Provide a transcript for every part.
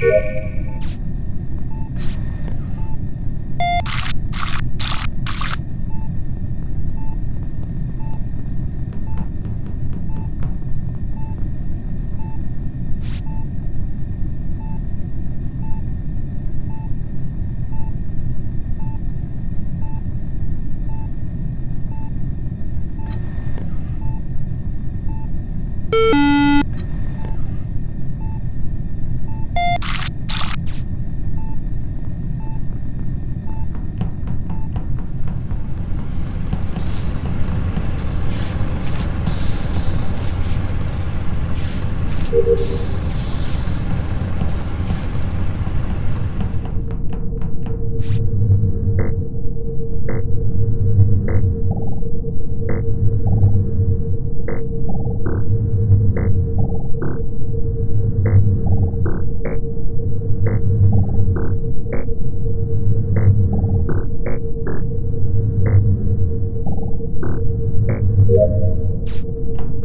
Thank you.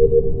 you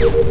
you